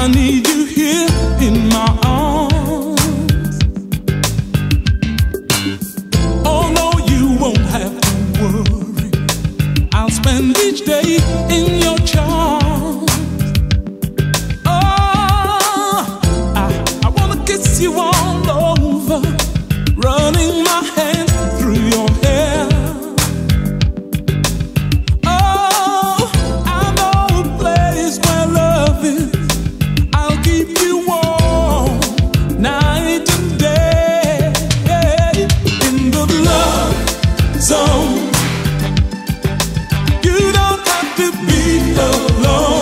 I need Be alone.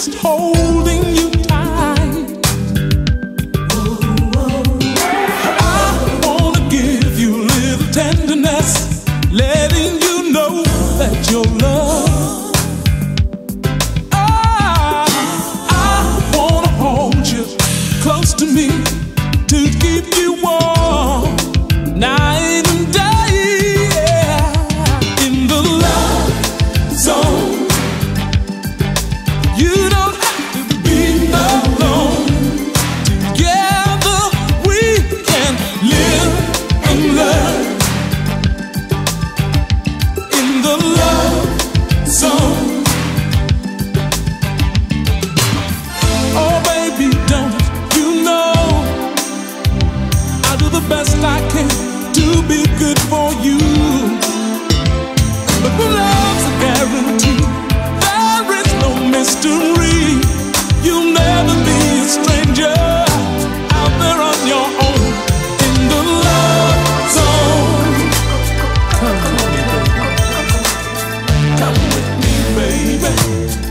just holding you tight. I wanna give you little tenderness, letting you know that your love. I, I wanna hold you close to me. live.